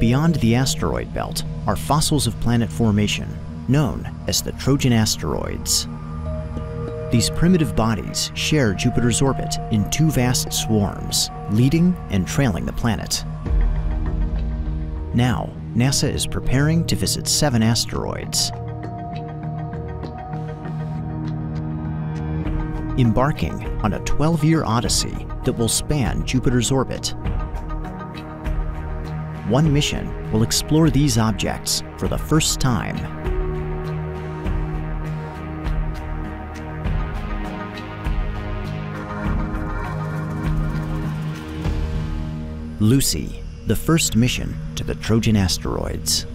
Beyond the asteroid belt are fossils of planet formation, known as the Trojan asteroids. These primitive bodies share Jupiter's orbit in two vast swarms, leading and trailing the planet. Now, NASA is preparing to visit seven asteroids. Embarking on a 12-year odyssey that will span Jupiter's orbit. One mission will explore these objects for the first time Lucy, the first mission to the Trojan asteroids.